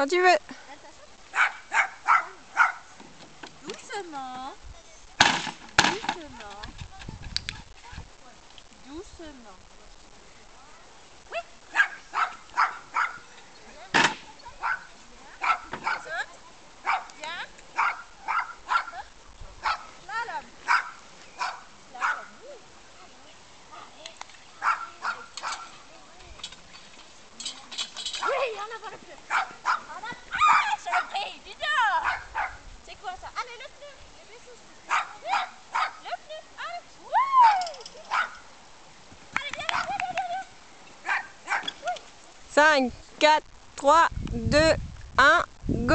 Quand tu veux. Doucement. Doucement. Doucement. Oui. Viens. Slalom. Slalom. Oui, on a pas le plus. On a... Je l'ai pris, dis donc. C'est quoi ça Allez, le pneu. Le Le. Allez. Ouais. Allez, viens, viens, viens, viens. 5, 4, 3, 2, 1, go